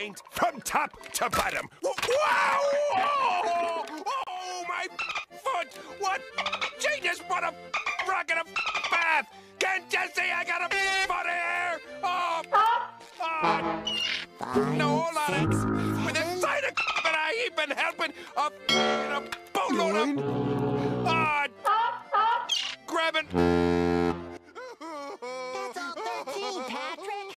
paint from top to bottom. Wow! Oh, oh my foot! What genius What a rocket of bath! Can't you see I got a foot here? Oh! oh. Five, No, hold on. six, With a sight side of that I ain't been helping a, a boatload of... Oh, grabbing